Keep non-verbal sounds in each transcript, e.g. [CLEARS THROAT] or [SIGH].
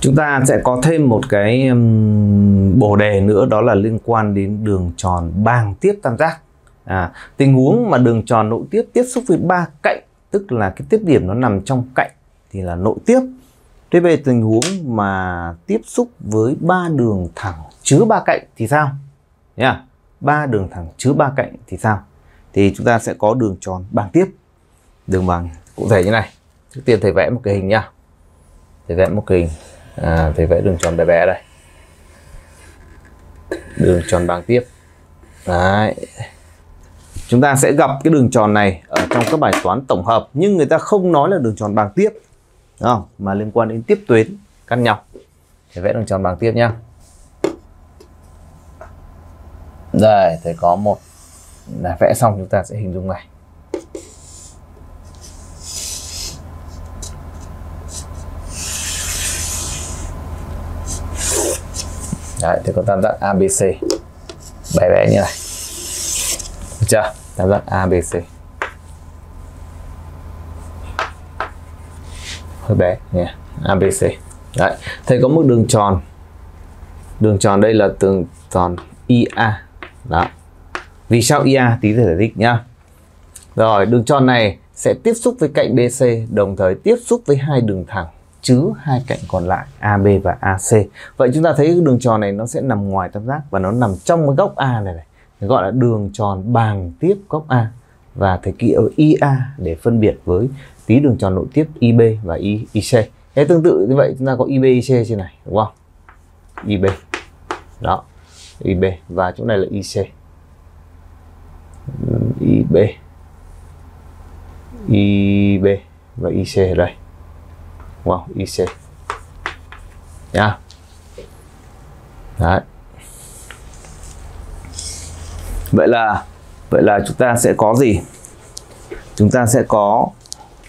chúng ta sẽ có thêm một cái um, bổ đề nữa đó là liên quan đến đường tròn bang tiếp tam giác. À, tình huống mà đường tròn nội tiếp tiếp xúc với ba cạnh tức là cái tiếp điểm nó nằm trong cạnh thì là nội tiếp. Thế về tình huống mà tiếp xúc với ba đường thẳng chứa ba cạnh thì sao? Nha ba đường thẳng chứa ba cạnh thì sao? Thì chúng ta sẽ có đường tròn bằng tiếp. Đường bằng cụ thể như này. Trước tiên thầy vẽ một cái hình nha thầy vẽ một cái hình à, thì vẽ đường tròn bé bé đây. Đường tròn bằng tiếp. Đấy. Chúng ta sẽ gặp cái đường tròn này ở trong các bài toán tổng hợp nhưng người ta không nói là đường tròn bằng tiếp đúng không? Mà liên quan đến tiếp tuyến căn nhau. Thì vẽ đường tròn bằng tiếp nhá. Đây thầy có một. Là vẽ xong chúng ta sẽ hình dung này Đấy, thì có tam giác ABC bé bé như này. Được chưa? Tam giác ABC hơi bé nha ABC đấy thầy có một đường tròn. Đường tròn đây là đường tròn IA đó. Vì sao IA tí thầy giải thích nhá. Rồi đường tròn này sẽ tiếp xúc với cạnh BC đồng thời tiếp xúc với hai đường thẳng chứ hai cạnh còn lại AB và AC. Vậy chúng ta thấy đường tròn này nó sẽ nằm ngoài tam giác và nó nằm trong cái góc A này này. Gọi là đường tròn bàng tiếp góc A và thầy kia ở IA để phân biệt với tí đường tròn nội tiếp IB và IC. Thế tương tự như vậy, chúng ta có IB IC trên này, đúng không? IB. Đó. IB và chỗ này là IC. IB. IB và IC ở đây wow IC nha đấy. Vậy là vậy là chúng ta sẽ có gì? Chúng ta sẽ có,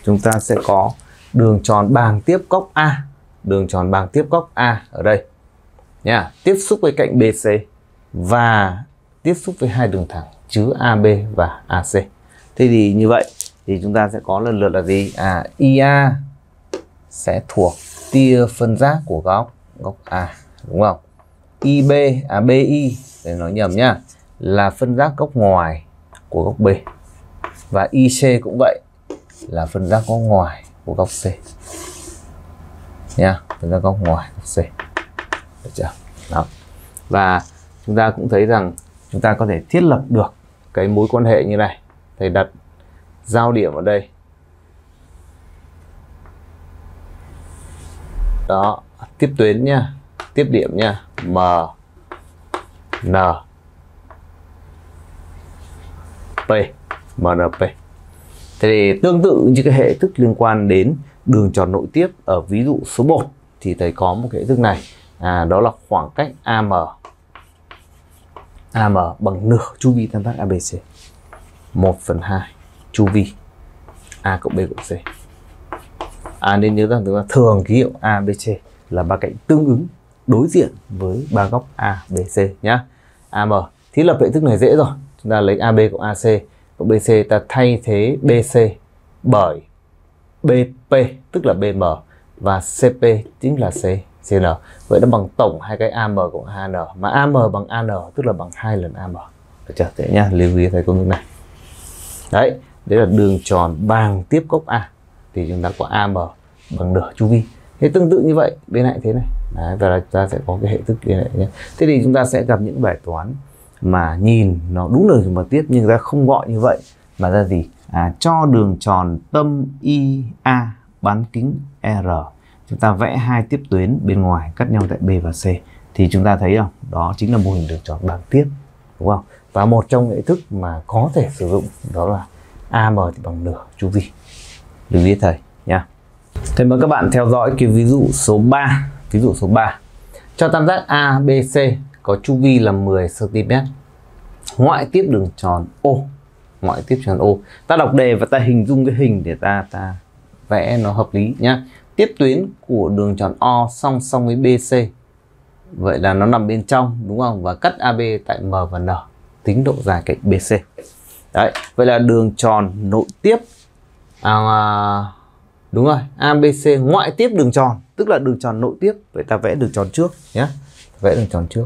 chúng ta sẽ có đường tròn bằng tiếp góc A. Đường tròn bằng tiếp góc A ở đây. Nha tiếp xúc với cạnh BC và tiếp xúc với hai đường thẳng chứa AB và AC thế thì như vậy thì chúng ta sẽ có lần lượt là gì? À IA sẽ thuộc tia phân giác của góc góc A, đúng không? IB à BI để nói nhầm nhá, là phân giác góc ngoài của góc B. Và IC cũng vậy, là phân giác góc ngoài của góc C. Nha phân giác góc ngoài góc C. Được chưa? Đó. Và chúng ta cũng thấy rằng chúng ta có thể thiết lập được cái mối quan hệ như này. Thầy đặt giao điểm ở đây. Đó tiếp tuyến nha tiếp điểm nha m n p mnp thế thì tương tự như cái hệ thức liên quan đến đường tròn nội tiếp ở ví dụ số 1 thì thầy có một cái hệ thức này. À, đó là khoảng cách AM AM bằng nửa chu vi tam giác ABC 1 phần 2 chu vi A cộng B cộng C à, nên nhớ rằng chúng ta thường ký hiệu ABC là ba cạnh tương ứng đối diện với ba góc ABC nhá. À, AM thiết lập hệ thức này dễ rồi. Chúng ta lấy AB cộng AC cộng BC ta thay thế BC bởi BP tức là BM và CP chính là C CN vậy nó bằng tổng hai cái AM cộng AN mà AM bằng AN tức là bằng hai lần AM được chưa? Thế nhá lưu ý thấy công thức này. Đấy đấy là đường tròn bằng tiếp góc A thì chúng ta có AM bằng nửa chu vi. Thế tương tự như vậy bên này thế này. Đấy, và chúng ta sẽ có cái hệ thức bên hệ nhé. Thế thì chúng ta sẽ gặp những bài toán mà nhìn nó đúng đường tròn tiếp nhưng ta không gọi như vậy. Mà ra gì? À, cho đường tròn tâm IA bán kính R. Chúng ta vẽ hai tiếp tuyến bên ngoài cắt nhau tại B và C. Thì chúng ta thấy không? Đó chính là mô hình đường tròn bằng tiếp đúng không? Và một trong hệ thức mà có thể sử dụng đó là AM thì bằng nửa chu vi đừng giết thầy nha Thế mời các bạn theo dõi cái ví dụ số 3 ví dụ số 3 cho tam giác ABC có chu vi là 10 cm ngoại tiếp đường tròn O, ngoại tiếp tròn O. Ta đọc đề và ta hình dung cái hình để ta ta vẽ nó hợp lý, nhá. Tiếp tuyến của đường tròn O song song với BC vậy là nó nằm bên trong, đúng không? Và cắt AB tại M và N, tính độ dài cạnh BC đấy, vậy là đường tròn nội tiếp à, đúng rồi ABC ngoại tiếp đường tròn tức là đường tròn nội tiếp vậy ta vẽ đường tròn trước nhé vẽ đường tròn trước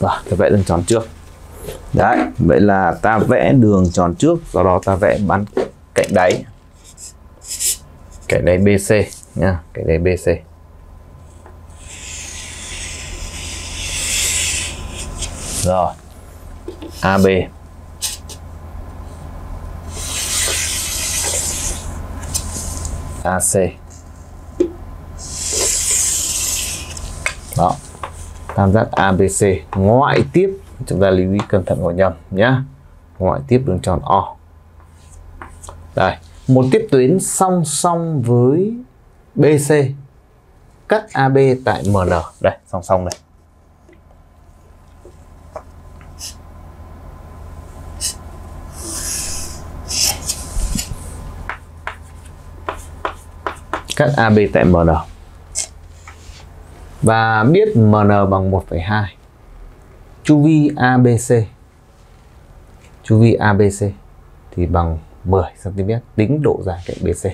Rồi, ta vẽ đường tròn trước. Đấy, vậy là ta vẽ đường tròn trước, sau đó ta vẽ bán cạnh đáy cái đáy BC nha, cái đáy BC. Rồi. AB. AC. Đó tam giác ABC ngoại tiếp chúng ta lưu ý cẩn thận ngồi nhầm nhá ngoại tiếp đường tròn O đây một tiếp tuyến song song với BC cắt AB tại MN đây song song này. Cắt AB tại MN và biết MN bằng 1,2 chu vi ABC chu vi ABC thì bằng 10 cm tính độ dài cạnh BC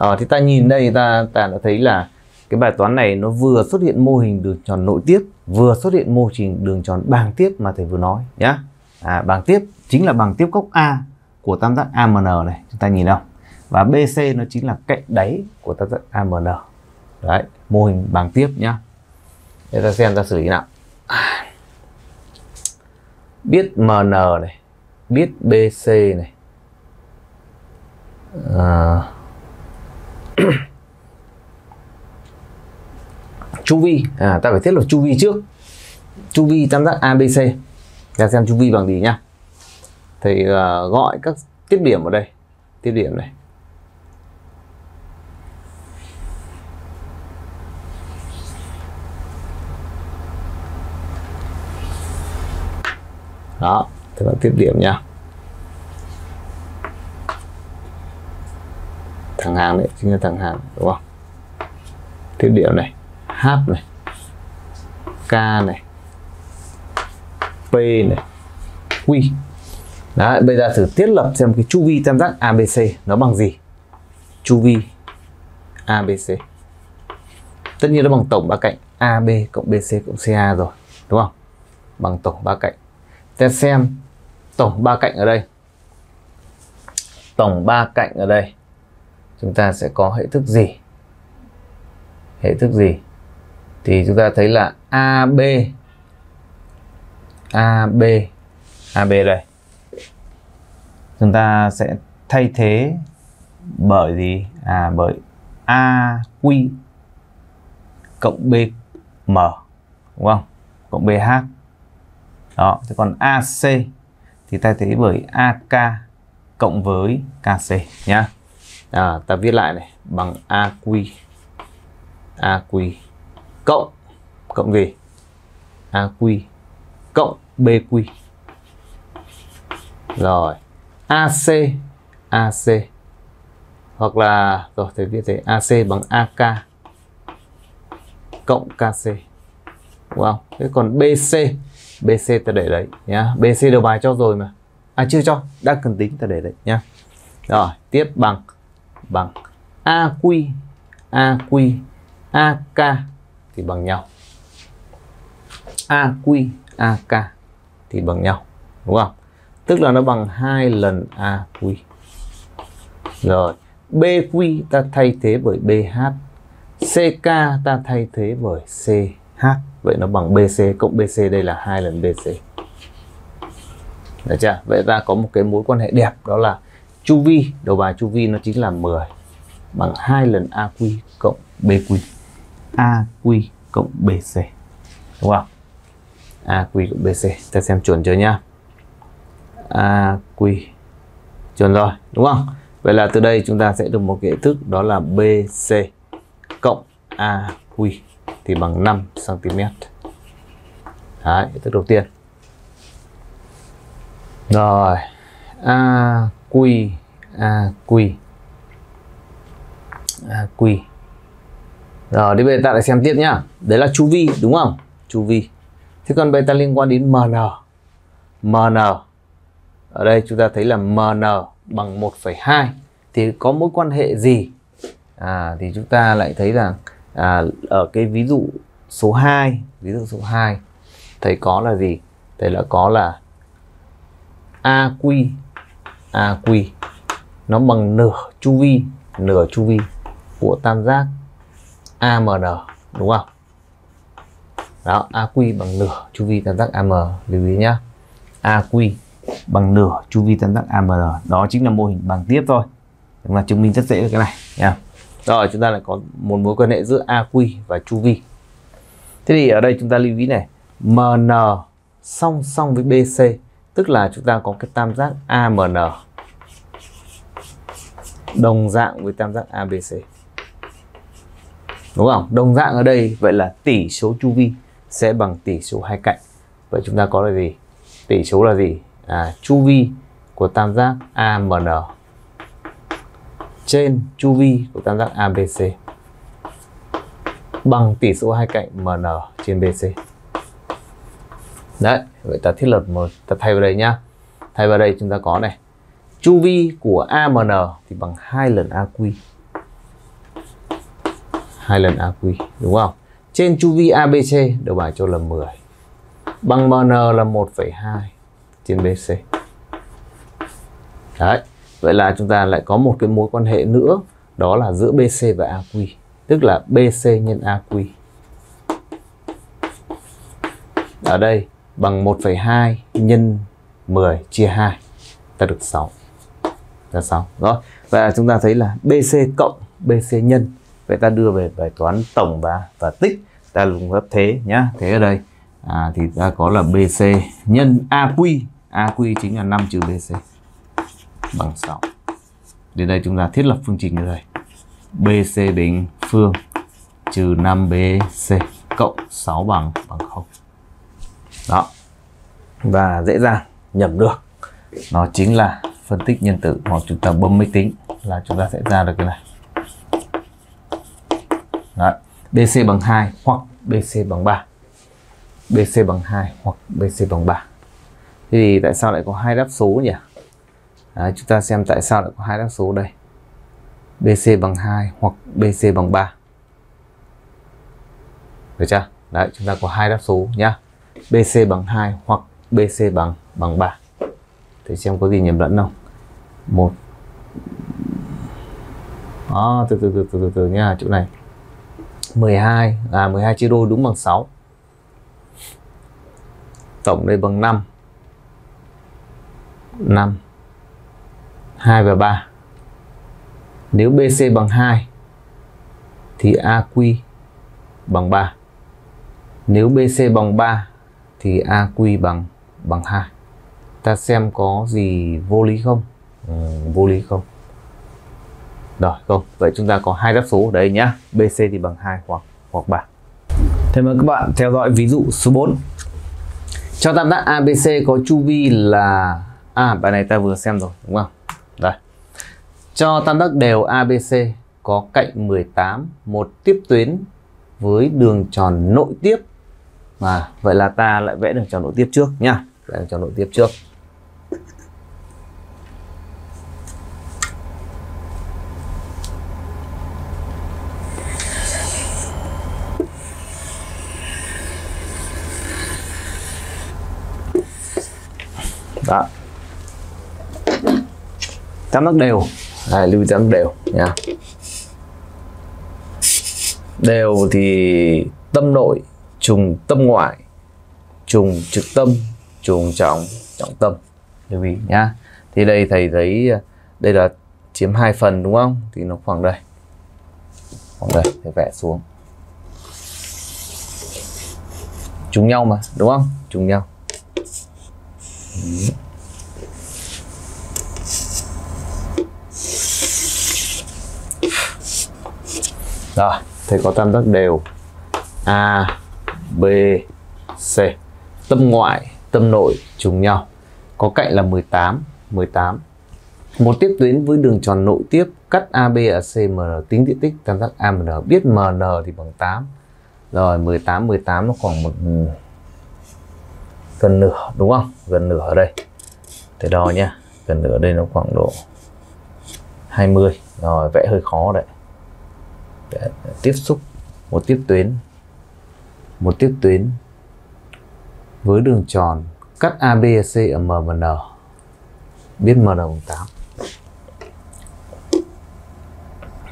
đó ờ, thì ta nhìn đây ta ta đã thấy là cái bài toán này nó vừa xuất hiện mô hình đường tròn nội tiếp vừa xuất hiện mô hình đường tròn bằng tiếp mà thầy vừa nói nhá. À, bằng tiếp chính là bằng tiếp góc A của tam giác AMN này chúng ta nhìn không và BC nó chính là cạnh đáy của tam giác AMN đấy mô hình bằng tiếp nhá. Để ta xem ta xử lý nào. Biết mn này biết bc này À, [CLEARS THROAT] chu vi. À ta phải thiết lập chu vi trước. Chu vi tam giác abc ta xem chu vi bằng gì nhá. Thầy uh, gọi các tiếp điểm ở đây. Tiếp điểm này. Đó thì bạn tiếp điểm nha thẳng hàng đấy chính là thẳng hàng đúng không? Tiếp điểm này h này k này p này q. Đấy, bây giờ thử thiết lập xem cái chu vi tam giác ABC nó bằng gì. Chu vi ABC tất nhiên nó bằng tổng ba cạnh AB cộng BC cộng CA rồi đúng không? Bằng tổng ba cạnh. Ta xem tổng ba cạnh ở đây. Tổng ba cạnh ở đây chúng ta sẽ có hệ thức gì? Hệ thức gì? Thì chúng ta thấy là AB AB AB đây. Chúng ta sẽ thay thế bởi gì? À bởi AQ cộng BM đúng không? Cộng BH đó, thế còn AC thì thay thế bởi AK cộng với KC nhá à, ta viết lại này bằng AQ AQ cộng cộng gì? AQ cộng BQ rồi AC AC hoặc là rồi thầy viết thế AC bằng AK cộng KC đúng không thế còn BC BC ta để đấy nhá. BC đầu bài cho rồi mà. À chưa cho đã cần tính ta để đấy nhá. Rồi tiếp bằng bằng AQ AQ AK thì bằng nhau. AQ AK thì bằng nhau, đúng không? Tức là nó bằng hai lần AQ rồi BQ ta thay thế bởi BH CK ta thay thế bởi CH vậy nó bằng BC cộng BC đây là hai lần BC được chưa? Vậy ta có một cái mối quan hệ đẹp, đó là chu vi, đầu bài chu vi nó chính là 10 bằng hai lần AQ cộng BQ AQ cộng BC đúng không? AQ cộng BC ta xem chuẩn chưa nhá? AQ chuẩn rồi, đúng không? Vậy là từ đây chúng ta sẽ được một cái thức đó là BC cộng AQ thì bằng 5 cm đấy thức đầu tiên. Rồi quỳ à, quỳ. À, quỳ. Rồi đi bây giờ ta lại xem tiếp nhá. Đấy là chu vi đúng không? Chu vi. Thế còn bây giờ ta liên quan đến MN MN ở đây chúng ta thấy là MN bằng 1,2 thì có mối quan hệ gì? À, thì chúng ta lại thấy rằng à, ở cái ví dụ số 2 ví dụ số 2 thầy có là gì? Thầy là có là AQ AQ nó bằng nửa chu vi, nửa chu vi của tam giác AMN đúng không? Đó AQ bằng nửa chu vi tam giác AM lưu ý nhá. AQ bằng nửa chu vi tam giác AMN đó chính là mô hình bằng tiếp thôi. Chúng mà chứng minh rất dễ cái này nha. Rồi, chúng ta lại có một mối quan hệ giữa AQ và chu vi. Thế thì ở đây chúng ta lưu ý này MN song song với BC tức là chúng ta có cái tam giác AMN đồng dạng với tam giác ABC đúng không? Đồng dạng ở đây vậy là tỷ số chu vi sẽ bằng tỷ số hai cạnh. Vậy chúng ta có là gì? Tỷ số là gì? À, chu vi của tam giác AMN trên chu vi của tam giác ABC bằng tỷ số hai cạnh MN trên BC. Đấy, vậy ta thiết lập một ta thay vào đây nhá. Thay vào đây chúng ta có này. Chu vi của AMN thì bằng hai lần AQ. hai lần AQ đúng không? Trên chu vi ABC đầu bài cho là 10. Bằng MN là 1,2 trên BC. Đấy, vậy là chúng ta lại có một cái mối quan hệ nữa đó là giữa BC và AQ tức là BC nhân AQ ở đây bằng 1,2 nhân 10 chia 2 ta được 6 là 6 rồi và chúng ta thấy là BC cộng BC nhân. Vậy ta đưa về bài toán tổng và và tích. Ta dùng phép thế nhá thế ở đây. À, thì ta có là BC nhân AQ AQ chính là 5 trừ BC bằng 6 đến đây chúng ta thiết lập phương trình như đây. BC bình phương trừ 5BC cộng 6 bằng bằng 0 đó và dễ dàng nhầm được nó chính là phân tích nhân tử hoặc chúng ta bấm máy tính là chúng ta sẽ ra được cái này đó. BC bằng 2 hoặc BC bằng 3 BC bằng 2 hoặc BC bằng 3 Thế thì tại sao lại có hai đáp số nhỉ? Đấy, chúng ta xem tại sao lại có hai đáp số đây. BC bằng 2 hoặc BC bằng 3. Được chưa? Đấy, chúng ta có hai đáp số nhá. BC bằng 2 hoặc BC bằng bằng 3. thì xem có gì nhầm lẫn không. Một đó, từ từ từ từ từ, từ nha, chỗ này. 12 à 12 chia đôi đúng bằng 6. Tổng đây bằng 5. 5 2 và 3. Nếu BC bằng 2 thì AQ bằng 3. Nếu BC bằng 3 thì AQ bằng bằng 2. Ta xem có gì vô lý không? Ừ, vô lý không? Rồi, không. Vậy chúng ta có hai đáp số ở đây nhá. BC thì bằng 2 hoặc hoặc 3. Thế mời các bạn theo dõi ví dụ số 4. Cho tam giác ABC có chu vi là à bài này ta vừa xem rồi đúng không? Đây. Cho tam giác đều ABC có cạnh 18, một tiếp tuyến với đường tròn nội tiếp và vậy là ta lại vẽ đường tròn nội tiếp trước nhá. Vẽ đường tròn nội tiếp trước. Đó tam giác đều đây, lưu tam đều nha đều thì tâm nội trùng tâm ngoại trùng trực tâm trùng trọng trọng tâm. Lưu ý nhá. Thì đây thầy thấy đây là chiếm hai phần đúng không? Thì nó khoảng đây. Khoảng đây thầy vẽ xuống. Trùng nhau mà đúng không? Trùng nhau. Rồi, thầy có tam giác đều. A, B, C. Tâm ngoại, tâm nội trùng nhau. Có cạnh là 18, 18. một tiếp tuyến với đường tròn nội tiếp cắt AB ở CMN tính diện tích tam giác AMN biết MN thì bằng 8 rồi 18 18 nó khoảng một gần nửa đúng không? Gần nửa ở đây. Thế đo nhá gần nửa đây nó khoảng độ 20 rồi vẽ hơi khó đấy. Để tiếp xúc. Một tiếp tuyến một tiếp tuyến với đường tròn cắt ABC ở M và N, biết MN bằng 8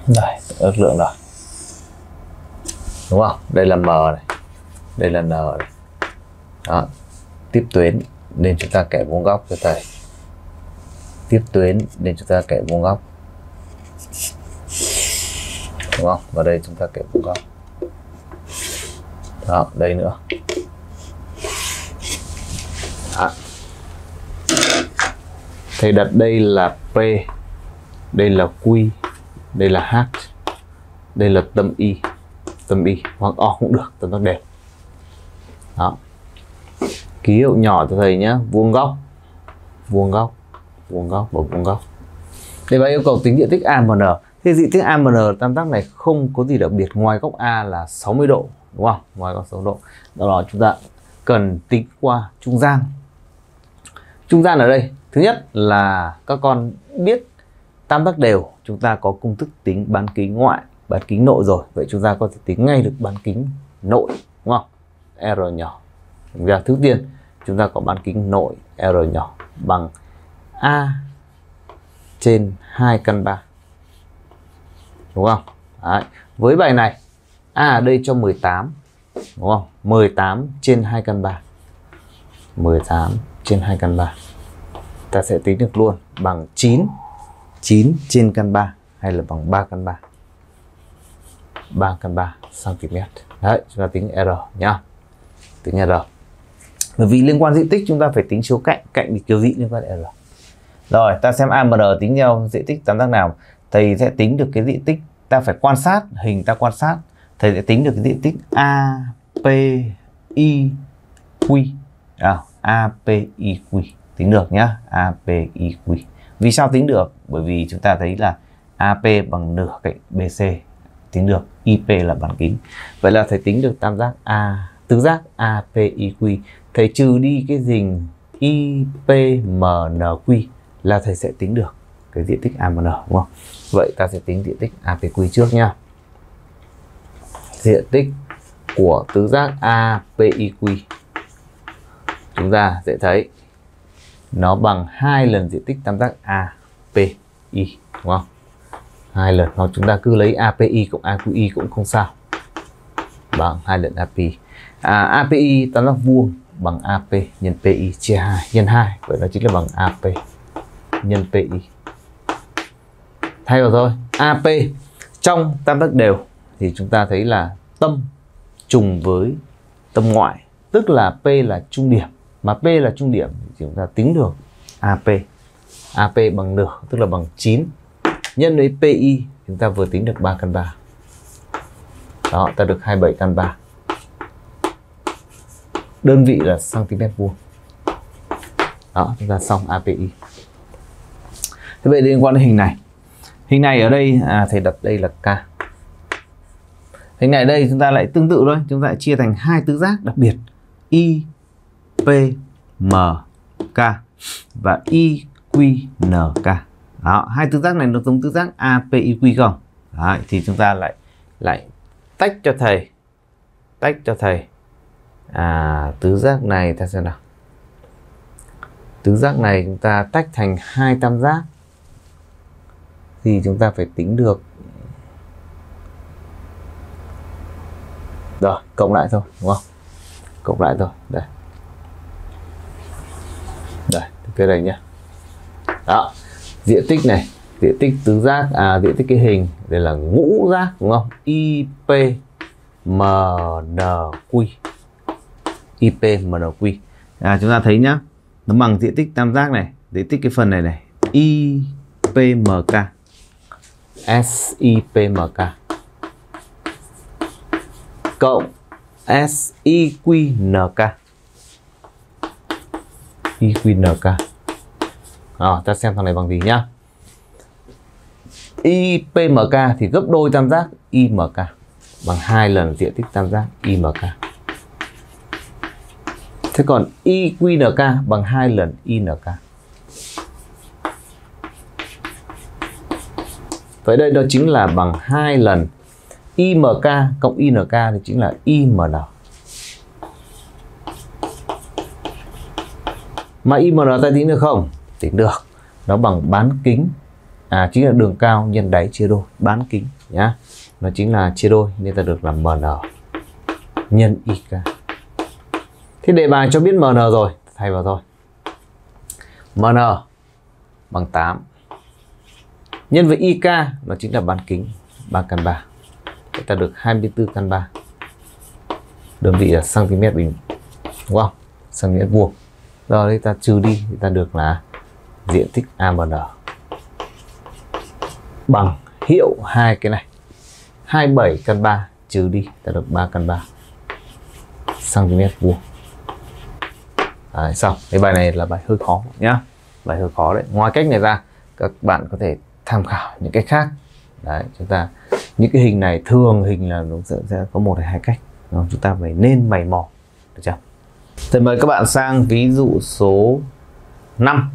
đây ước lượng rồi. Đúng không? Đây là M này. Đây là N này. Đó. Tiếp tuyến nên chúng ta kẻ vuông góc cho thầy. Tiếp tuyến nên chúng ta kẻ vuông góc. Đúng không? Và đây chúng ta kẻ vuông góc đó, đây nữa. Đó. thầy đặt đây là P, đây là Q, đây là H, đây là tâm Y tâm Y, hoặc O cũng được, tâm tắc đều đó. Ký hiệu nhỏ cho thầy nhé vuông góc vuông góc vuông góc và vuông góc. Để bạn yêu cầu tính diện tích AMN thì diện tích AMN tam giác này không có gì đặc biệt, ngoài góc A là 60 độ đúng không? Ngoài con số độ. Đó là chúng ta cần tính qua trung gian. Trung gian ở đây, thứ nhất là các con biết tam giác đều, chúng ta có công thức tính bán kính ngoại, bán kính nội rồi. Vậy chúng ta có thể tính ngay được bán kính nội, đúng không? R nhỏ. Và thứ tiên, chúng ta có bán kính nội r nhỏ bằng a trên 2 căn 3 đúng không? Đấy. với bài này a ở đây cho 18 đúng không? 18 trên 2 căn 3 18 trên 2 căn 3 ta sẽ tính được luôn bằng 9 9 trên căn 3 hay là bằng 3 căn 3 3 căn 3 cm đấy, chúng ta tính R nhá. Tính R. Bởi vì liên quan diện tích chúng ta phải tính số cạnh cạnh thì kiểu dị liên quan R. Rồi, ta xem AMR tính theo diện tích tam giác nào. Thầy sẽ tính được cái diện tích ta phải quan sát, hình ta quan sát thầy sẽ tính được cái diện tích A P I Q. À, A P I Q. Tính được nhá A P I Q. Vì sao tính được? Bởi vì chúng ta thấy là AP bằng nửa cạnh BC tính được IP là bán kính. Vậy là thầy tính được tam giác A tứ giác APIQ thầy trừ đi cái dình IPMNQ là thầy sẽ tính được cái diện tích AMN đúng không? Vậy ta sẽ tính diện tích APQ trước nha diện tích của tứ giác APIQ chúng ta sẽ thấy nó bằng hai lần diện tích tam giác API đúng không? Hai lần hoặc chúng ta cứ lấy API cộng AQI cũng không sao. Bằng hai lần API à, API tam giác vuông bằng AP nhân PI chia 2 nhân 2 vậy đó chính là bằng AP nhân PI thay vào thôi AP trong tam giác đều thì chúng ta thấy là tâm trùng với tâm ngoại tức là P là trung điểm. Mà P là trung điểm thì chúng ta tính được AP AP bằng nửa tức là bằng 9 nhân với PI chúng ta vừa tính được 3 căn 3 đó ta được 27 căn 3 đơn vị là cm vuông. Đó chúng ta xong API thế vậy liên quan đến hình này. Hình này ở đây à, thầy đặt đây là K hình này đây chúng ta lại tương tự thôi chúng ta lại chia thành hai tứ giác đặc biệt I P M K và I Q N K. Đó hai tứ giác này nó giống tứ giác APIQ không? Đó, thì chúng ta lại lại tách cho thầy tách cho thầy. À tứ giác này ta xem nào. Tứ giác này chúng ta tách thành hai tam giác. Thì chúng ta phải tính được rồi cộng lại thôi đúng không? Cộng lại thôi đây. Đây cái này nhá. Đó diện tích này diện tích tứ giác à diện tích cái hình đây là ngũ giác đúng không? Ip mnq IPMNQ à, chúng ta thấy nhá nó bằng diện tích tam giác này diện tích cái phần này này IPMK SIPMK cộng SIQNK IQNK à, ờ, ta xem thằng này bằng gì nhá IPMK thì gấp đôi tam giác IMK bằng hai lần diện tích tam giác IMK. Thế còn IQNK bằng hai lần INK. Vậy đây đó chính là bằng hai lần IMK cộng INK thì chính là IMN. Mà IMN ta tính được không? Tính được. Nó bằng bán kính à chính là đường cao nhân đáy chia đôi bán kính nhá. Nó chính là chia đôi nên ta được là MN nhân IK. Thế đề bài cho biết MN rồi, thay vào thôi. MN bằng 8 nhân với IK nó chính là bán kính 3 căn 3 ta được 24 căn 3 đơn vị là cm bình đúng không? Cm vuông. Rồi đây ta trừ đi thì ta được là diện tích AMN bằng hiệu hai cái này. 27 căn 3 trừ đi ta được 3 căn 3 cm vuông. Đấy, xong. Cái bài này là bài hơi khó nhá. Bài hơi khó đấy. Ngoài cách này ra các bạn có thể tham khảo những cái khác. Đấy chúng ta những cái hình này thường hình là nó sẽ, sẽ có một hay hai cách. Đúng chúng ta phải nên mày mò. Được chưa? Thì mời các bạn sang ví dụ số 5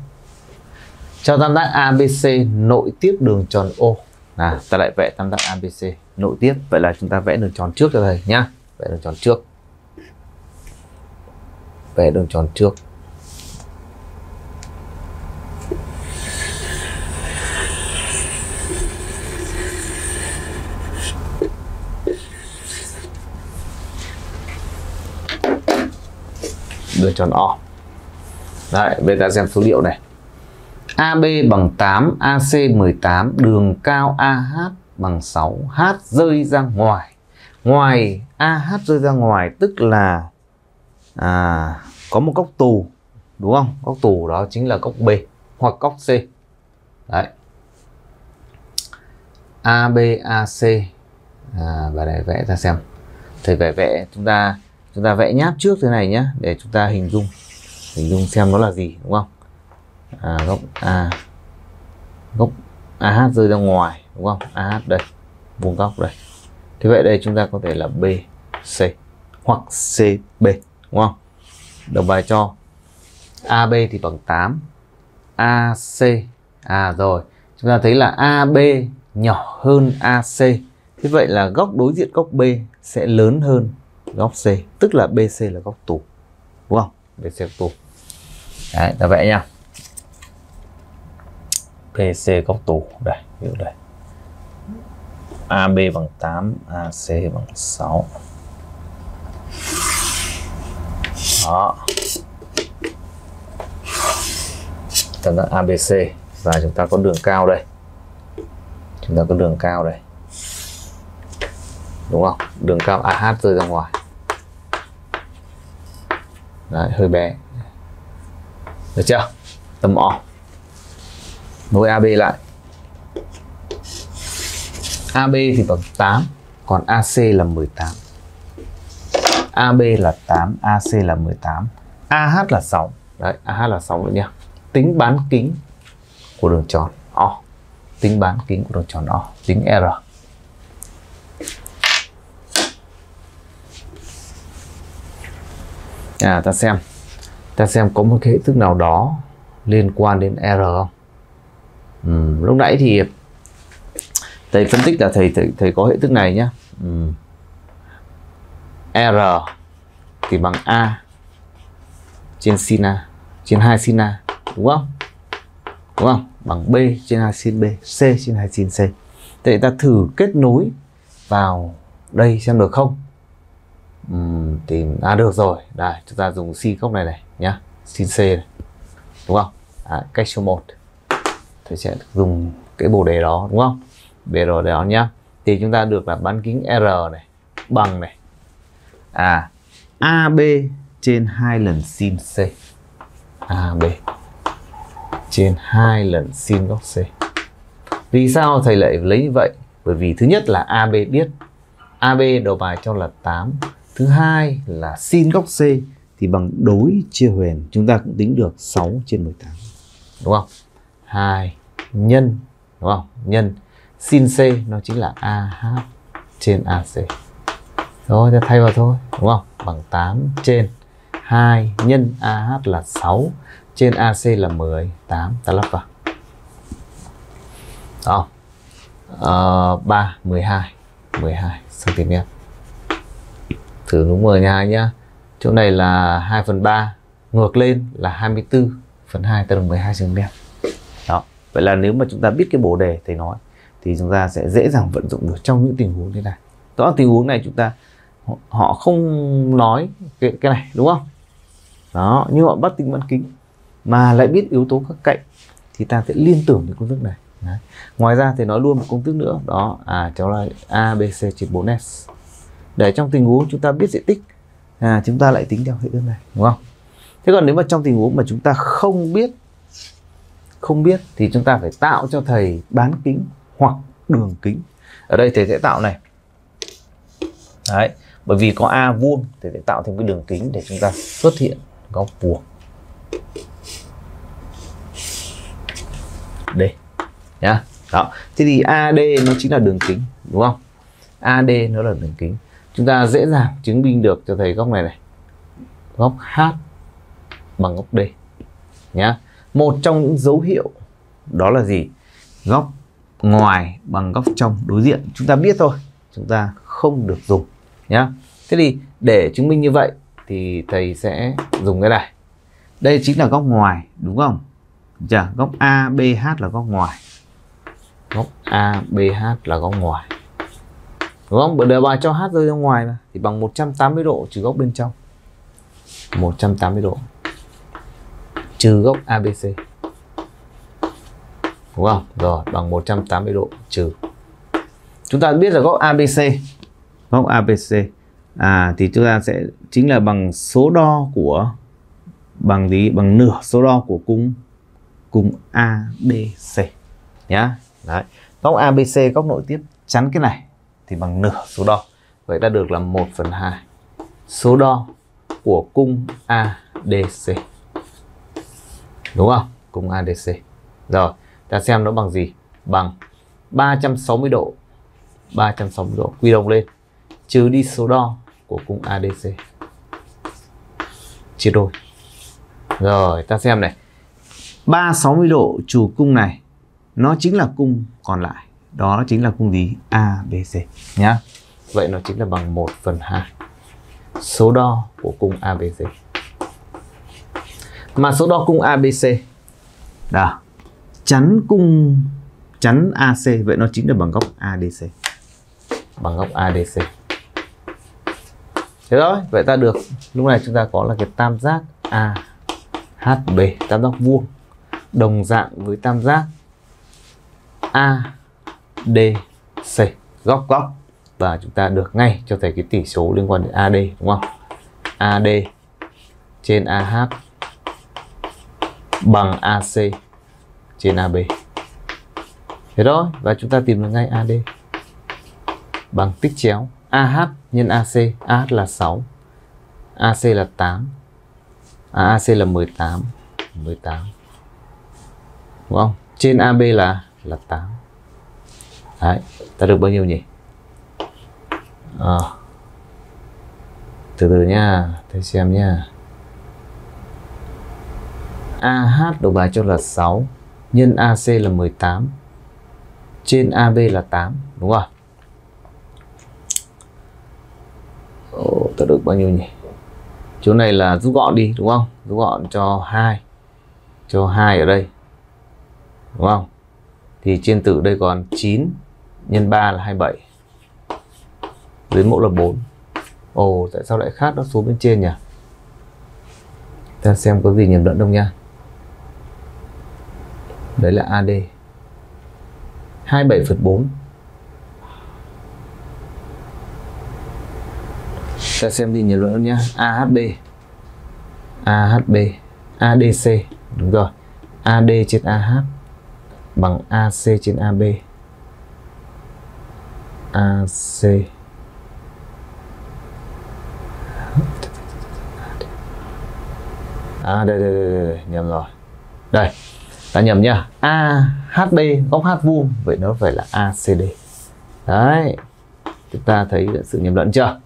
cho tam giác ABC nội tiếp đường tròn O. À, ta lại vẽ tam giác ABC nội tiếp vậy là chúng ta vẽ đường tròn trước cho thầy nhá. Vẽ đường tròn trước. Vẽ đường tròn trước. Đường tròn O đấy bây giờ ta xem số liệu này. AB bằng 8 AC 18 đường cao AH bằng 6 H rơi ra ngoài. Ngoài AH rơi ra ngoài tức là à, có một góc tù đúng không? Góc tù đó chính là góc B hoặc góc C. Đấy. ABAC à, và để vẽ ra xem. Thầy vẽ vẽ chúng ta chúng ta vẽ nháp trước thế này nhé để chúng ta hình dung. Hình dung xem nó là gì đúng không? À, góc A góc AH rơi ra ngoài đúng không? AH đây vuông góc đây. Thế vậy đây chúng ta có thể là B C hoặc CB đúng không? Đồng bài cho. AB thì bằng 8 AC à rồi. Chúng ta thấy là AB nhỏ hơn AC thế vậy là góc đối diện góc B sẽ lớn hơn góc C, tức là BC là góc tù đúng không? BC góc tù đấy, ta vẽ nha BC góc tù đây, hiểu đây. AB bằng 8 AC bằng 6 đó. Chúng ta ABC và chúng ta có đường cao đây. Chúng ta có đường cao đây. Đúng không? Đường cao AH rơi ra ngoài. Đấy, hơi bé. Được chưa? Tầm O. Nối AB lại. AB thì bằng 8 còn AC là 18 AB là 8 AC là 18 AH là 6 đấy AH là 6 nữa nha. Tính bán kính của đường tròn O. Tính bán kính của đường tròn O tính R. à ta xem. Ta xem có một cái hệ thức nào đó liên quan đến R không? Ừ, lúc nãy thì thầy phân tích là thầy thầy, thầy có hệ thức này nhé ừ. R thì bằng A trên sin A trên 2 sin A đúng không? Đúng không? Bằng B trên 2 sin B C trên 2 sin C. Thế ta thử kết nối vào đây xem được không? Uhm, tìm à được rồi. Đây chúng ta dùng sin góc này này nhá. Sin C này. đúng không? À, cách số 1 thầy sẽ dùng cái bồ đề đó đúng không? Bề rồi đó nhá. Thì chúng ta được là bán kính R này bằng này. À AB trên hai lần sin C. AB trên hai lần sin góc C. Vì sao thầy lại lấy như vậy? Bởi vì thứ nhất là AB biết. AB đầu bài cho là 8 thứ hai là sin góc C thì bằng đối chia huyền chúng ta cũng tính được 6 trên 18 đúng không 2 nhân đúng không nhân sin C nó chính là AH trên AC. Rồi ta thay vào thôi, đúng không? Bằng 8 trên 2 nhân AH là 6 trên AC là 10, 8 ta lắp vào. Đó. Uh, 3 12 12 cm. Thử đúng 10 nha nhá. Chỗ này là 2 phần 3, ngược lên là 24 phần 2 ta được 12 cm. Đó. Vậy là nếu mà chúng ta biết cái bổ đề thầy nói thì chúng ta sẽ dễ dàng vận dụng được trong những tình huống thế này. Đó tình huống này chúng ta họ không nói cái, cái này đúng không? Đó, nhưng họ bắt tính bán kính mà lại biết yếu tố các cạnh thì ta sẽ liên tưởng đến công thức này. Đấy. Ngoài ra thì nói luôn một công thức nữa đó à cháu là ABC trên 4S để trong tình huống chúng ta biết diện tích à, chúng ta lại tính theo hệ đơn này đúng không? Thế còn nếu mà trong tình huống mà chúng ta không biết không biết thì chúng ta phải tạo cho thầy bán kính hoặc đường kính. Ở đây thầy sẽ tạo này. Đấy bởi vì có a vuông thì sẽ tạo thêm cái đường kính để chúng ta xuất hiện góc vuông. Đây nhá. Đó thế thì AD nó chính là đường kính đúng không? AD nó là đường kính chúng ta dễ dàng chứng minh được cho thầy góc này này. Góc H bằng góc D, nhá. Một trong những dấu hiệu đó là gì? Góc ngoài bằng góc trong đối diện. Chúng ta biết thôi, chúng ta không được dùng, nhá. Thế thì để chứng minh như vậy thì thầy sẽ dùng cái này. Đây chính là góc ngoài, đúng không? Chưa góc ABH là góc ngoài. Góc ABH là góc ngoài đúng không? Bởi đề bài cho hát rơi ra ngoài mà. Thì bằng 180 độ trừ góc bên trong. 180 độ. Trừ góc ABC đúng không? Rồi, bằng 180 độ trừ. Chúng ta biết là góc ABC góc ABC à thì chúng ta sẽ, chính là bằng số đo của, bằng gì bằng nửa số đo của cung cung ABC nhá. Đấy. Góc ABC góc nội tiếp chắn cái này thì bằng nửa số đo. Vậy ta được là 1 phần 2 số đo của cung ADC đúng không? Cung ADC rồi, ta xem nó bằng gì? Bằng 360 độ. 360 độ. Quy đồng lên. Trừ đi số đo của cung ADC chia đôi rồi. Ta xem này. 360 độ trừ cung này, nó chính là cung còn lại đó chính là cung lý ABC nhá. Vậy nó chính là bằng 1 phần 2 số đo của cung ABC mà số đo cung ABC đó. Chắn cung chắn AC vậy nó chính là bằng góc ADC bằng góc ADC thế rồi vậy ta được. Lúc này chúng ta có là cái tam giác AHB tam giác vuông. Đồng dạng với tam giác a ADC góc góc và chúng ta được ngay cho thấy cái tỷ số liên quan đến AD đúng không? AD trên AH bằng AC trên AB. Thế đó và chúng ta tìm được ngay AD bằng tích chéo AH nhân AC, AH là 6, AC là 8, à, AC là 18, 18. Đúng không? Trên AB là là 8. Đấy, ta được bao nhiêu nhỉ? À, từ từ nha, thầy xem nha. AH đầu bài cho là 6 nhân AC là 18 trên AB là 8 đúng không? Ồ, ta được bao nhiêu nhỉ? Chỗ này là rút gọn đi đúng không? Rút gọn cho 2 cho 2 ở đây. Đúng không? Thì trên tử đây còn 9 nhân 3 là 27 dưới mẫu là 4 ồ, tại sao lại khác nó số bên trên nhỉ? Ta xem có gì nhầm lẫn đâu nha. Đấy là AD 27 phần 4 ta xem gì nhầm lẫn đâu nha. AHB AHB ADC đúng rồi. AD trên AH bằng AC trên AB AC à đây đây đây, đây. nhầm rồi. Đây ta nhầm nhá AHB góc H vuông. Vậy nó phải là ACD đấy chúng ta thấy sự nhầm lẫn chưa?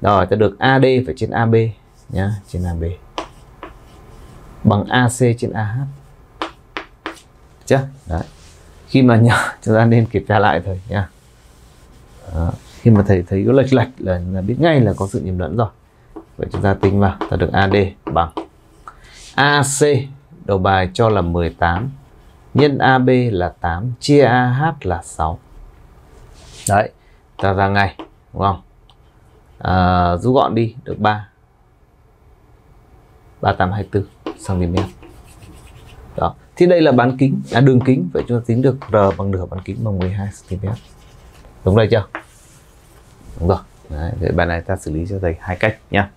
Rồi ta được AD phải trên AB nhá trên AB bằng AC trên AH chứ đấy. Khi mà nhớ [LAUGHS] chúng ta nên kiểm tra lại thôi nha đó. khi mà thầy thấy có lệch lệch là, là biết ngay là có sự nhầm lẫn rồi. Vậy chúng ta tính vào ta được AD bằng AC đầu bài cho là 18 nhân AB là 8 chia AH là 6 đấy ta ra ngay đúng không? À, rút gọn đi được 3 3824 cm đó. Thì đây là bán kính à, đường kính vậy chúng ta tính được R bằng nửa bán kính bằng 12 cm đúng đây chưa? Đúng rồi. Đấy, vậy bài này ta xử lý cho thầy hai cách nhá.